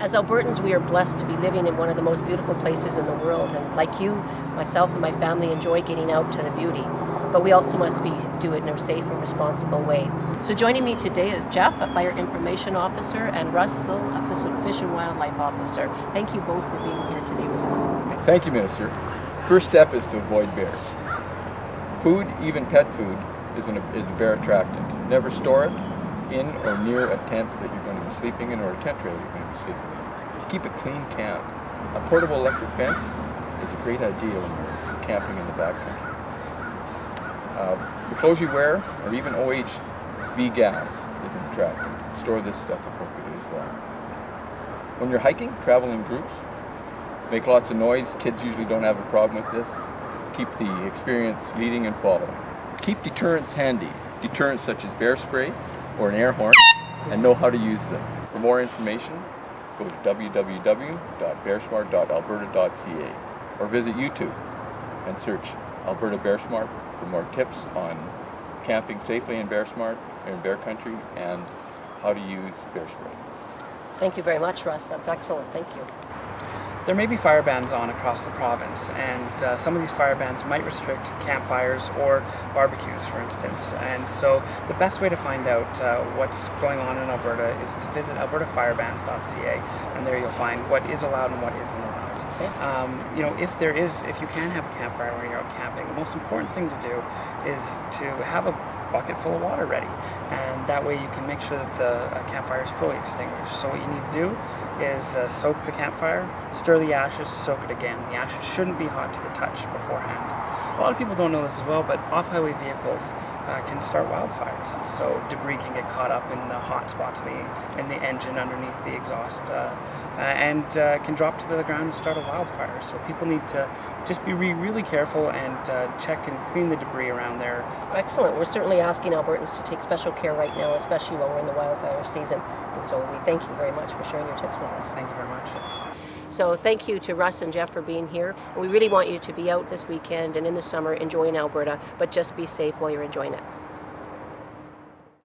As Albertans, we are blessed to be living in one of the most beautiful places in the world. And like you, myself and my family enjoy getting out to the beauty. But we also must be do it in a safe and responsible way. So joining me today is Geoff, a fire information officer, and Russell, a fish and wildlife officer. Thank you both for being here today with us. Thank you, Minister. First step is to avoid bears. Food, even pet food, is, an, is a bear attractant. Never store it in or near a tent that you're going to be sleeping in or a tent trailer you're going to be sleeping in. Keep a clean camp. A portable electric fence is a great idea when you're camping in the backcountry. Uh, the clothes you wear, or even OHV gas, is an attractant. Store this stuff appropriately as well. When you're hiking, travel in groups. Make lots of noise. Kids usually don't have a problem with this. Keep the experience leading and following. Keep deterrents handy. Deterrents such as bear spray, or an air horn and know how to use them. For more information, go to www.bearsmart.alberta.ca or visit YouTube and search Alberta Bear Smart for more tips on camping safely in Bear Smart, in Bear Country, and how to use bear spray. Thank you very much, Russ. That's excellent. Thank you. There may be fire bans on across the province, and uh, some of these fire bans might restrict campfires or barbecues, for instance. And so, the best way to find out uh, what's going on in Alberta is to visit albertafirebans.ca, and there you'll find what is allowed and what isn't allowed. Um, you know, if there is, if you can have a campfire when you're out camping, the most important thing to do is to have a bucket full of water ready, and that way you can make sure that the uh, campfire is fully extinguished. So what you need to do is uh, soak the campfire, stir the ashes, soak it again. The ashes shouldn't be hot to the touch beforehand. A lot of people don't know this as well, but off-highway vehicles uh, can start wildfires. So debris can get caught up in the hot spots in the, in the engine underneath the exhaust uh, uh, and uh, can drop to the ground and start a wildfire. So people need to just be re really careful and uh, check and clean the debris around there. Excellent. We're certainly asking Albertans to take special care right now, especially while we're in the wildfire season. And so we thank you very much for sharing your tips with us. Thank you very much. So thank you to Russ and Geoff for being here. We really want you to be out this weekend and in the summer enjoying Alberta, but just be safe while you're enjoying it.